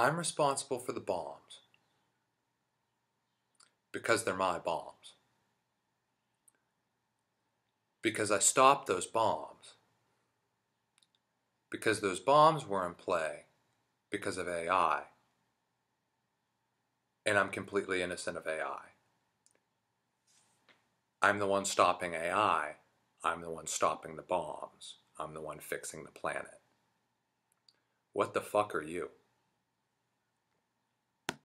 I'm responsible for the bombs because they're my bombs. Because I stopped those bombs. Because those bombs were in play because of AI. And I'm completely innocent of AI. I'm the one stopping AI. I'm the one stopping the bombs. I'm the one fixing the planet. What the fuck are you?